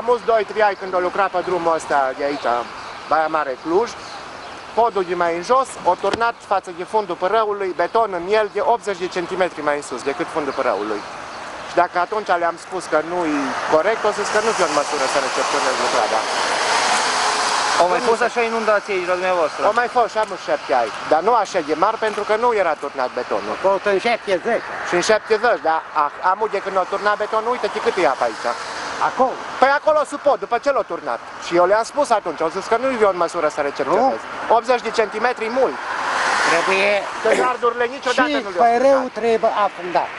La mulți 2-3 ani când o lucra pe drumul ăsta de aici, Baia Mare Cluj, podul de mai în jos, o turnat față de fundul părăului, beton în el de 80 de centimetri mai în sus decât fundul părăului. Și dacă atunci le-am spus că nu e corect, o să zic că nu fiu în măsură să recepționez lucrarea. Au mai fost așa inundații aici la dumneavoastră? Au mai fost și am 7 ani, dar nu așa de mari pentru că nu era turnat betonul. Tot în 70. Și în 70, dar a- amul de când au turnat betonul, uite cât e apa aici. Acolo. Păi acolo sub pod, după ce l-au turnat. Și eu le-am spus atunci, au zis că nu e eu în măsură să recepționez. 80 de centimetri e mult, Trebuie că gardurile niciodată și nu le-au părău turnat. trebuie afundat.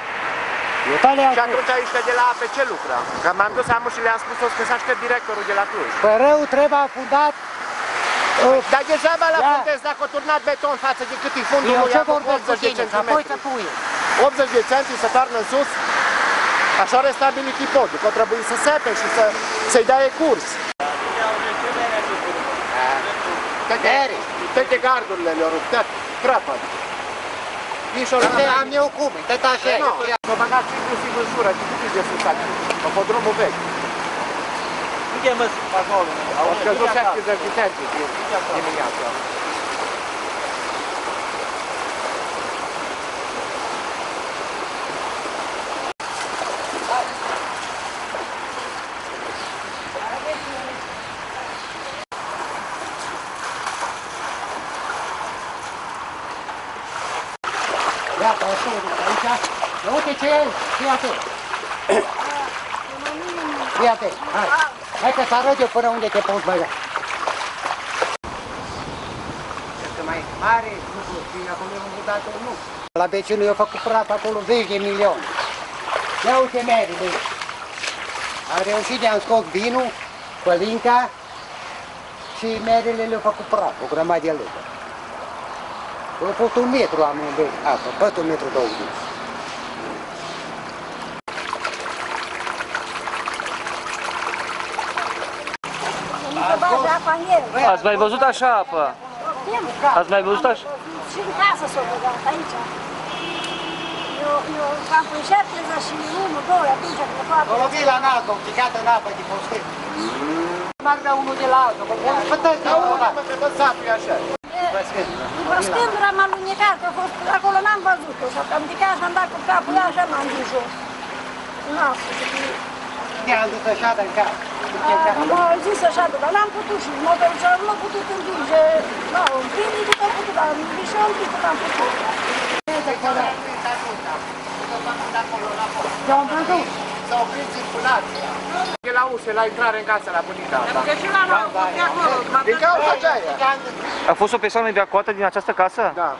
Eu tale Și atunci aici de la APC lucra. Că m-am dus amul și le-am spus o să se aștept directorul de la Cluj. Părău trebuie afundat. uh, Dar degeaba la Da. puteți dacă o turnat beton față de cât e fundul Eu lui ce acum vorbesc cu 80 de tine? Și apoi să centimetri. pui. 80 de centi să toarnă în sus, așa are stabilit podul, că trebuie să sepe și să, să-i dea curs. Toate, toate gardurile le-au rupt, tot, trapă. Nici o Am eu cum, e tot așa. Nu, s-o băgat inclusiv în sură, și cât de sus aici, pe drumul vechi. Unde mă acolo? Au scăzut 70 de centi dimineața. Iată, așa aici. Uite ce e, fii atent. Fii atent, hai. Hai că să arăt eu până unde te poți băga. Că mai mare, nu pot fi acolo un budat nu. La vecinul eu făcut praf acolo zeci de milioane. Ia uite merile. Am reușit de-am scos vinul, pălinca și merile le-au făcut praf, o grămadă de lăgă. A fost un metru am în veci, apă, tot un metru douăzeci. Nu bage apa în el. Ați mai văzut așa apă? Știm. Ați mai văzut așa? Și în casă s-o băgat aici. Eu, eu am prin 71, 2, atunci când O toate... lovi la înalt, o picat în apă de postet. Margă unul de la altul, mă pătăți de Dar unul unul la mă trebuie satul e așa. După scândura m-am lunecat, că a fost, acolo n-am văzut-o. Și am ridicat și am dat cu capul ea, așa m-am dus jos. Nu am spus. Ne-am dus așa în cap. M-a zis așa, dar n-am putut și motorul și nu am putut împinge. Nu, împinge cât am putut, dar și eu împing cât am putut. Eu am văzut. S-a oprit circulația. E la ușă, la intrare în casă la bunica asta. și la de acolo, Din cauza aceea. A fost o persoană evacuată din această casă? Da.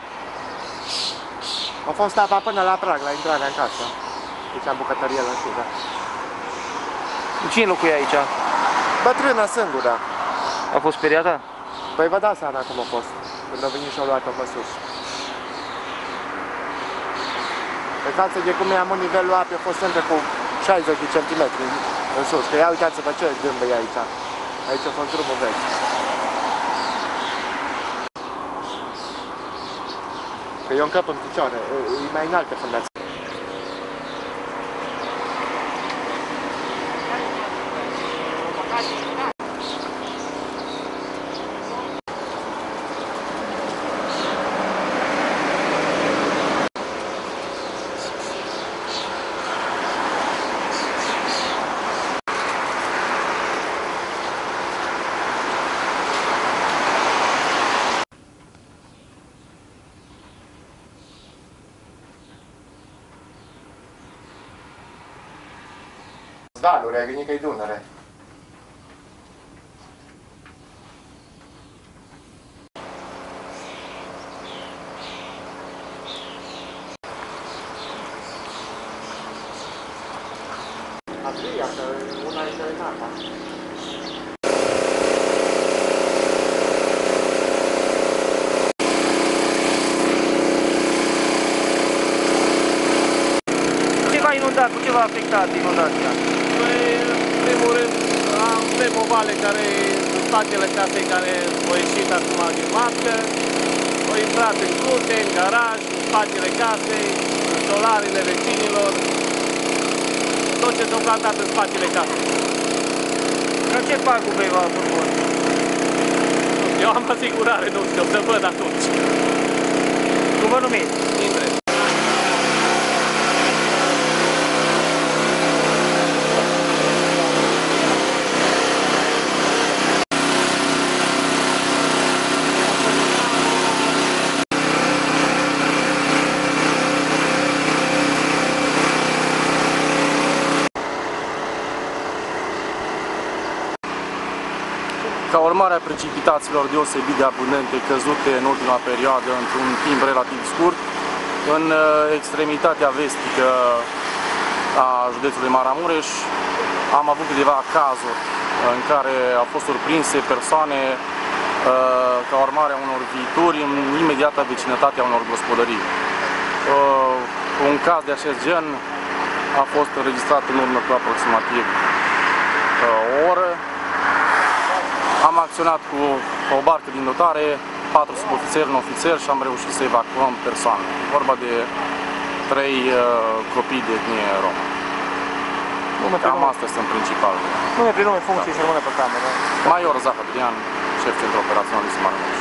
A fost apa până la prag, la intrarea în casă. Deci am bucătărie la sus, da. Cine locuia aici? Bătrână singură. A fost speriată? Păi vă dați seama cum a fost, când a venit și a luat-o pe sus. Pe față de cum am nivelul apei, a fost între cu 60 de centimetri în- în sus. Că ia uitați-vă ce dâmbă e aici. Aici a fost drumul vechi. Că eu încap în picioare, e- e mai înaltă fundație. Valuri, ai venit că e Dunăre. A treia, că una e terenata. Ce v-a inundat? Cu ce v-a afectat inundația? Păi, în primul rând, avem o vale care, în spatele casei care a ieșit acum din mască, a intrat în curte, în garaj, în spatele casei, în solarile vecinilor, tot ce s-a plantat în spatele casei. Cam ce pagube v-a făcut? Eu am asigurare, nu știu, o să văd atunci. Cum vă numiți? Ca urmare a precipitațiilor deosebit de abundente căzute în ultima perioadă într-un timp relativ scurt, în uh, extremitatea vestică a județului Maramureș am avut câteva cazuri în care au fost surprinse persoane uh, ca urmare a unor viituri în imediata vecinătate a unor gospodării. Uh, Un caz de acest gen a fost înregistrat în urmă cu aproximativ o oră am acționat cu o barcă din dotare, patru subofițeri, un ofițer și am reușit să evacuăm persoane. Vorba de trei uh, copii de etnie romă. Nume, Cam prenume, astea sunt principal. nume, prenume, funcție și rămâne pe cameră. Major Zah Adrian, șef centru operaționalist Maramureș.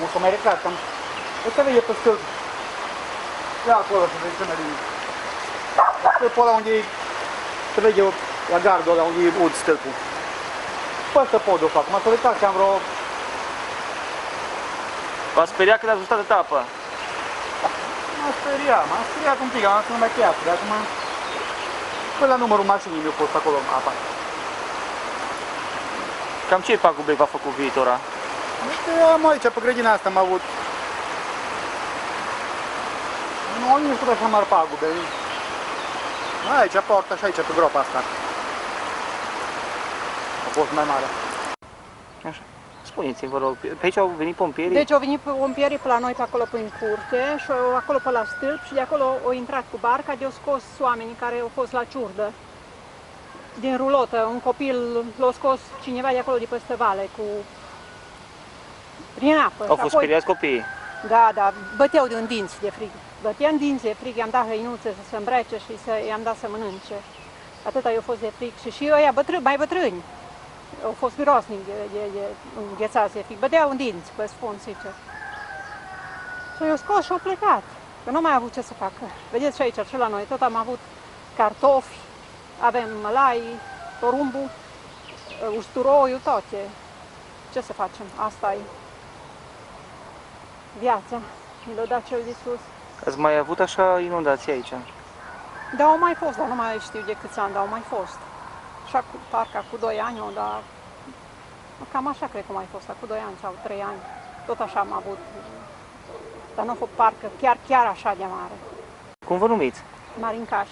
Nu s-a mai ridicat, cam... Uite, vede pe stâlp. Ia acolo să vezi până din... Stâlpul ăla unde e... Se vede la gardul ăla unde e ud stâlpul. Păstă podul fac. M-a ridicat și am vreo... V-a speriat când ați văzut atâta apă? M-a speriat, m-a speriat un pic, am să nu mai piață, de acum... Până la numărul mașinii mi-a fost acolo apa. Cam ce pagube v-a făcut viitora? Uite, am aici, pe grădina asta am avut... Nu, nu sunt așa mari pagube. Aici, poartă și aici, pe groapa asta. A fost mai mare. Așa. Spuneți-mi, vă rog, pe aici au venit pompierii? Deci au venit pompierii pe la noi pe acolo prin curte și au- acolo pe la stâlp și de acolo au intrat cu barca, de-au scos oamenii care au fost la ciurdă. Din rulotă, un copil l-a scos cineva de acolo de peste vale cu prin apă. Au Și fost apoi- speriați copiii. Da, da, băteau de un dinți de frig. Băteam dinți de frig, i-am dat hăinuțe să se îmbrece și să, i-am dat să mănânce. Atâta i-a fost de frig. Și și ăia bătrâni, mai bătrâni, au fost mirosnic de, de, de înghețați de frig. Băteau un dinți, vă spun sincer. Și i-au scos și au plecat. Că nu mai au avut ce să facă. Vedeți și aici, și la noi, tot am avut cartofi, avem mălai, porumbul, usturoiul, toate. Ce să facem? Asta e viața. Mi l-a dat cel de sus. Ați mai avut așa inundații aici? Da, au mai fost, dar nu mai știu de câți ani, dar au mai fost. Așa cu, parcă cu 2 ani, o, dar cam așa cred că mai fost, cu 2 ani sau 3 ani. Tot așa am avut, dar nu a fost parcă chiar, chiar așa de mare. Cum vă numiți? Marincaș.